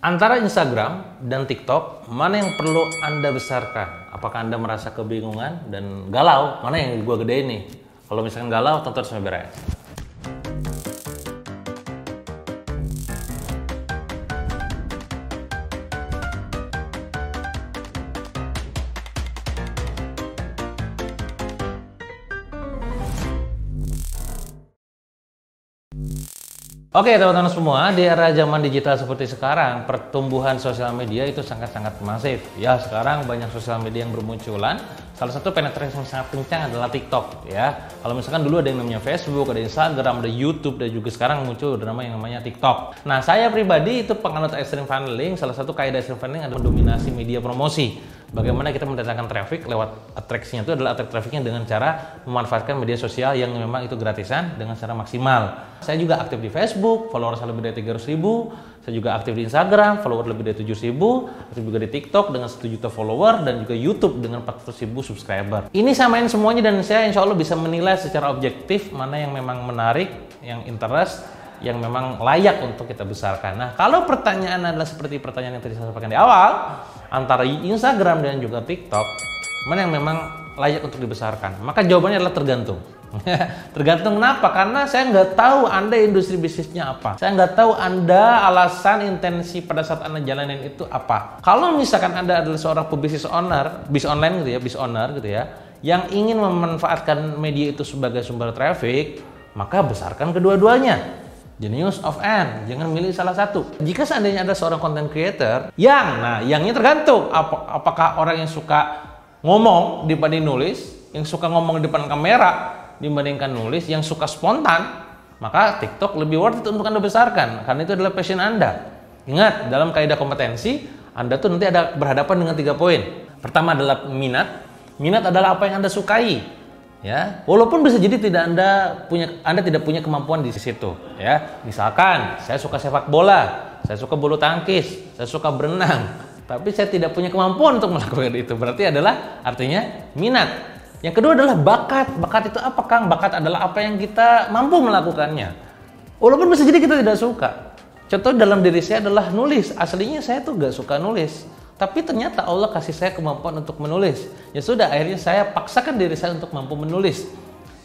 Antara Instagram dan TikTok, mana yang perlu Anda besarkan? Apakah Anda merasa kebingungan dan galau? Mana yang gue gedein nih? Kalau misalkan galau, tonton sampai beres. Oke teman-teman semua, di era zaman digital seperti sekarang, pertumbuhan sosial media itu sangat-sangat masif. Ya, sekarang banyak sosial media yang bermunculan. Salah satu penetrasi yang sangat kencang adalah TikTok. Ya, kalau misalkan dulu ada yang namanya Facebook, ada Instagram, ada YouTube, dan juga sekarang muncul drama yang namanya TikTok. Nah, saya pribadi itu penganut extreme funneling. Salah satu kaidah extreme funneling adalah mendominasi media promosi bagaimana kita mendatangkan traffic lewat atraksinya itu adalah attract trafficnya dengan cara memanfaatkan media sosial yang memang itu gratisan dengan cara maksimal. Saya juga aktif di Facebook, followers lebih dari 300 ribu. Saya juga aktif di Instagram, follower lebih dari 7 ribu. Aktif juga di TikTok dengan 1 juta follower dan juga YouTube dengan 400 ribu subscriber. Ini samain semuanya dan saya insya Allah bisa menilai secara objektif mana yang memang menarik, yang interest, yang memang layak untuk kita besarkan. Nah, kalau pertanyaan adalah seperti pertanyaan yang tadi saya sampaikan di awal, antara Instagram dan juga TikTok, mana yang memang layak untuk dibesarkan? Maka jawabannya adalah tergantung. tergantung kenapa? Karena saya nggak tahu Anda industri bisnisnya apa. Saya nggak tahu Anda alasan intensi pada saat Anda jalanin itu apa. Kalau misalkan Anda adalah seorang pebisnis owner, bis online gitu ya, bis owner gitu ya, yang ingin memanfaatkan media itu sebagai sumber traffic, maka besarkan kedua-duanya. News of N, jangan milih salah satu. Jika seandainya ada seorang content creator yang, nah yangnya tergantung ap apakah orang yang suka ngomong dibanding nulis, yang suka ngomong di depan kamera dibandingkan nulis, yang suka spontan, maka TikTok lebih worth it untuk Anda besarkan karena itu adalah passion Anda. Ingat, dalam kaidah kompetensi, Anda tuh nanti ada berhadapan dengan tiga poin. Pertama adalah minat. Minat adalah apa yang Anda sukai ya walaupun bisa jadi tidak anda punya anda tidak punya kemampuan di situ ya. Misalkan saya suka sepak bola saya suka bulu tangkis saya suka berenang tapi saya tidak punya kemampuan untuk melakukan itu. Berarti adalah artinya minat. Yang kedua adalah bakat. Bakat itu apa kang? Bakat adalah apa yang kita mampu melakukannya. Walaupun bisa jadi kita tidak suka. Contoh dalam diri saya adalah nulis. Aslinya saya tuh gak suka nulis tapi ternyata Allah kasih saya kemampuan untuk menulis. Ya sudah, akhirnya saya paksakan diri saya untuk mampu menulis.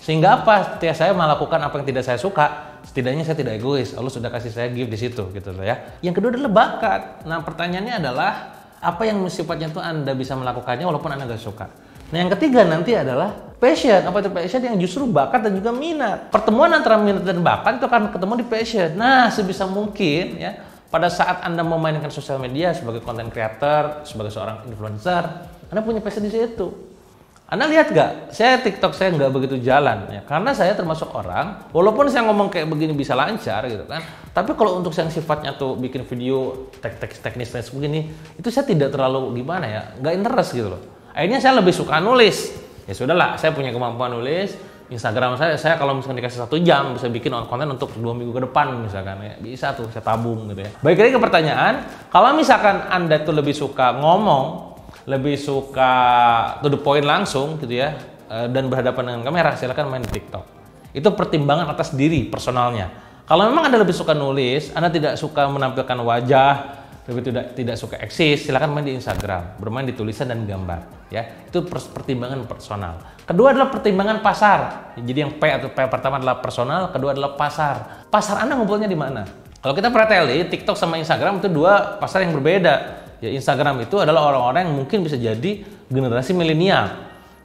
Sehingga apa? Ketika saya melakukan apa yang tidak saya suka, setidaknya saya tidak egois. Allah sudah kasih saya gift di situ, gitu loh ya. Yang kedua adalah bakat. Nah, pertanyaannya adalah apa yang sifatnya itu Anda bisa melakukannya walaupun Anda nggak suka. Nah, yang ketiga nanti adalah passion. Apa itu passion yang justru bakat dan juga minat. Pertemuan antara minat dan bakat itu akan ketemu di passion. Nah, sebisa mungkin ya pada saat Anda memainkan sosial media sebagai content creator, sebagai seorang influencer, Anda punya passion di situ. Anda lihat gak? Saya TikTok saya nggak begitu jalan ya, karena saya termasuk orang, walaupun saya ngomong kayak begini bisa lancar gitu kan, tapi kalau untuk yang sifatnya tuh bikin video tek tek teknis teknis begini, itu saya tidak terlalu gimana ya, nggak interest gitu loh. Akhirnya saya lebih suka nulis. Ya sudahlah, saya punya kemampuan nulis, Instagram saya, saya kalau misalkan dikasih satu jam bisa bikin konten untuk dua minggu ke depan misalkan ya bisa tuh saya tabung gitu ya. Baik lagi ke pertanyaan, kalau misalkan anda tuh lebih suka ngomong, lebih suka to the point langsung gitu ya, eh, dan berhadapan dengan kamera, silakan main di TikTok. Itu pertimbangan atas diri personalnya. Kalau memang anda lebih suka nulis, anda tidak suka menampilkan wajah, lebih tidak tidak suka eksis, silakan main di Instagram, bermain di tulisan dan gambar, ya. Itu pertimbangan personal. Kedua adalah pertimbangan pasar. Jadi yang P atau P pertama adalah personal, kedua adalah pasar. Pasar Anda ngumpulnya di mana? Kalau kita perhatiin TikTok sama Instagram itu dua pasar yang berbeda. Ya Instagram itu adalah orang-orang yang mungkin bisa jadi generasi milenial.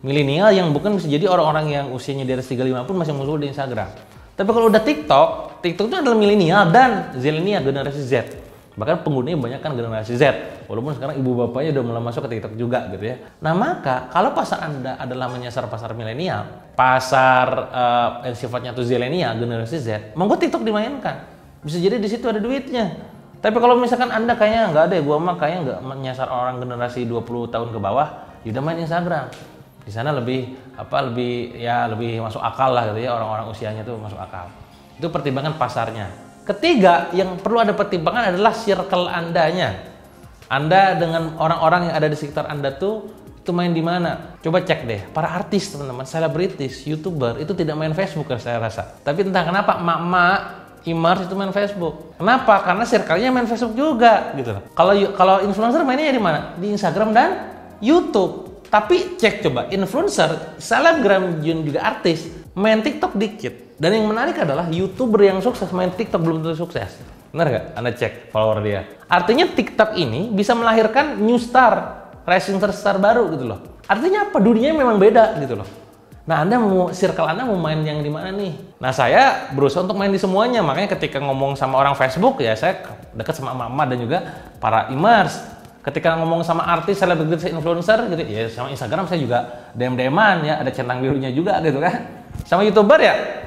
Milenial yang bukan bisa jadi orang-orang yang usianya di atas 35 pun masih muncul di Instagram. Tapi kalau udah TikTok, TikTok itu adalah milenial dan zilenial generasi Z Bahkan penggunanya banyak kan generasi Z. Walaupun sekarang ibu bapaknya udah mulai masuk ke TikTok juga gitu ya. Nah maka kalau pasar Anda adalah menyasar pasar milenial, pasar uh, yang sifatnya tuh zilenial, generasi Z, monggo TikTok dimainkan. Bisa jadi di situ ada duitnya. Tapi kalau misalkan Anda kayaknya nggak ada ya, gua mah kayaknya nggak menyasar orang generasi 20 tahun ke bawah, ya udah main Instagram. Di sana lebih apa lebih ya lebih masuk akal lah gitu ya orang-orang usianya tuh masuk akal. Itu pertimbangan pasarnya. Ketiga, yang perlu ada pertimbangan adalah circle Andanya. Anda dengan orang-orang yang ada di sekitar Anda tuh itu main di mana? Coba cek deh. Para artis, teman-teman, selebritis, youtuber itu tidak main Facebook kan saya rasa. Tapi entah kenapa emak-emak Imars itu main Facebook. Kenapa? Karena circle-nya main Facebook juga gitu loh. Kalau kalau influencer mainnya di mana? Di Instagram dan YouTube. Tapi cek coba influencer, selebgram juga artis main TikTok dikit. Dan yang menarik adalah youtuber yang sukses main TikTok belum tentu sukses. Benar nggak? Anda cek follower dia. Artinya TikTok ini bisa melahirkan new star, rising star baru gitu loh. Artinya apa? Dunianya memang beda gitu loh. Nah, Anda mau circle Anda mau main yang di mana nih? Nah, saya berusaha untuk main di semuanya. Makanya ketika ngomong sama orang Facebook ya saya dekat sama mama dan juga para imers. Ketika ngomong sama artis, selebritis, influencer gitu, ya sama Instagram saya juga DM-DMan ya, ada centang birunya juga gitu kan. Sama YouTuber ya,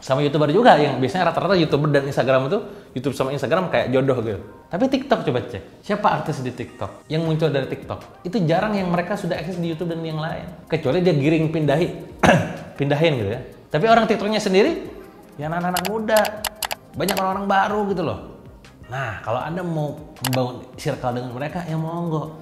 sama youtuber juga yang biasanya rata-rata youtuber dan Instagram itu YouTube sama Instagram kayak jodoh gitu. Tapi TikTok coba cek siapa artis di TikTok yang muncul dari TikTok itu jarang yang mereka sudah akses di YouTube dan yang lain kecuali dia giring pindahi pindahin gitu ya. Tapi orang TikToknya sendiri ya anak-anak muda banyak orang-orang baru gitu loh. Nah kalau anda mau membangun circle dengan mereka ya monggo.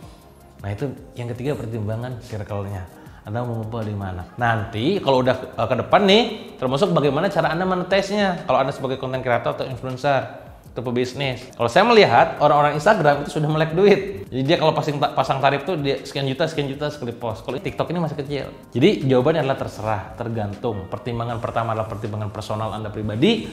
Nah itu yang ketiga pertimbangan circle-nya anda mau ngumpul di mana. Nanti kalau udah uh, ke depan nih, termasuk bagaimana cara Anda menetesnya. Kalau Anda sebagai konten kreator atau influencer atau pebisnis. Kalau saya melihat orang-orang Instagram itu sudah melek duit. Jadi dia kalau pasang pasang tarif tuh dia sekian juta, sekian juta sekali post. Kalau TikTok ini masih kecil. Jadi jawabannya adalah terserah, tergantung. Pertimbangan pertama adalah pertimbangan personal Anda pribadi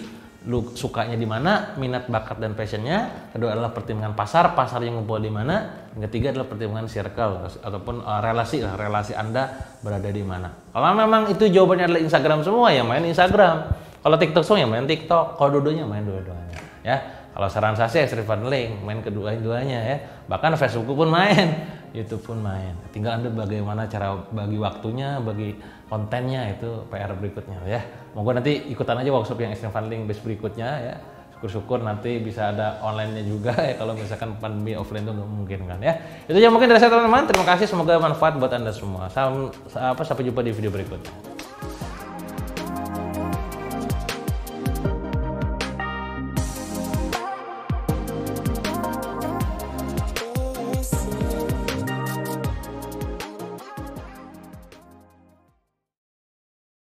lu sukanya di mana, minat, bakat dan passionnya. Kedua adalah pertimbangan pasar, pasar yang ngumpul di mana. Yang ketiga adalah pertimbangan circle ataupun uh, relasi lah, relasi anda berada di mana. Kalau memang itu jawabannya adalah Instagram semua ya main Instagram. Kalau TikTok semua ya main TikTok. Kalau dua-duanya main dua-duanya. Ya, kalau saran saya sih ekstrim link main kedua-duanya ya. Bahkan Facebook pun main. YouTube pun main. Tinggal Anda bagaimana cara bagi waktunya, bagi kontennya itu PR berikutnya ya. Moga nanti ikutan aja workshop yang extreme funding base berikutnya ya. Syukur-syukur nanti bisa ada online-nya juga ya kalau misalkan pandemi offline itu nggak mungkin kan ya. Itu aja mungkin dari saya teman-teman. Terima kasih semoga manfaat buat Anda semua. Sampai, sampai jumpa di video berikutnya.